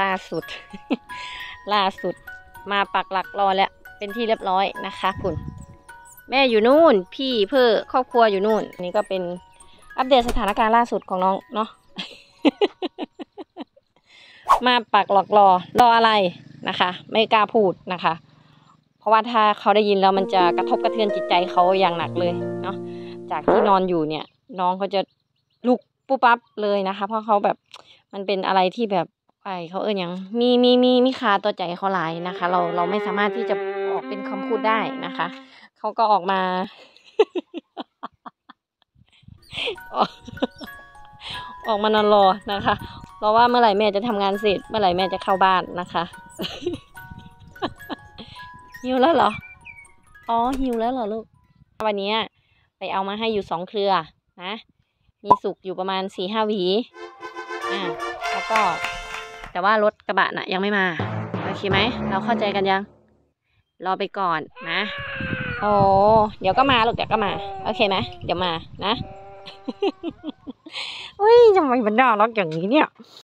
ล่าสุด ล่าสุดมาปักหลักรอแล้วเป็นที่เรียบร้อยนะคะคุณ แม่อยู่นู่น พี่เพื่อครอบครัวอยู่นู่น นี่ก็เป็นอัปเดตสถานการณ์ล่าสุดของน้องเนาะมาปักหลอกรอรออะไรนะคะ ไม่กล้าพูดนะคะ เพราะว่าถ้าเขาได้ยินแล้วมันจะกระทบกระเทือนจิตใจเขาอย่างหนักเลยเนาะจากที่นอนอยู่เนี่ย น้องเขาจะลุกปุ๊บปั๊บเลยนะคะ เพราะเขาแบบมันเป็นอะไรที่แบบ ไอเขาเอ่ยยังมีมีมีมีคาตัวใจเขาหลายนะคะ เราเราไม่สามารถที่จะออกเป็นคำพูดได้นะคะ เขาก็ออกมาออกมานอนรอนะคะรอว่าเมื่อไหร่แม่จะทำงานเสร็จ เมื่อไหร่แม่จะเข้าบ้านนะคะหิวแล้วเหรอ อ๋อหิวแล้วเหรอลูก วันนี้ไปเอามาให้อยู่สองเครือนะ มีสุกอยู่ประมาณสี่ห้าหวี อ่า แล้วก็ แต่ว่ารถกระบะน่ะยังไม่มา โอเคไหม เราเข้าใจกันยัง รอไปก่อนนะ โอ้เดี๋ยวก็มาลูกเดี๋ยวก็มา โอเคไหมเดี๋ยวมานะอุ้ยทำไมมันน่ารักอย่างนี้เนี่ย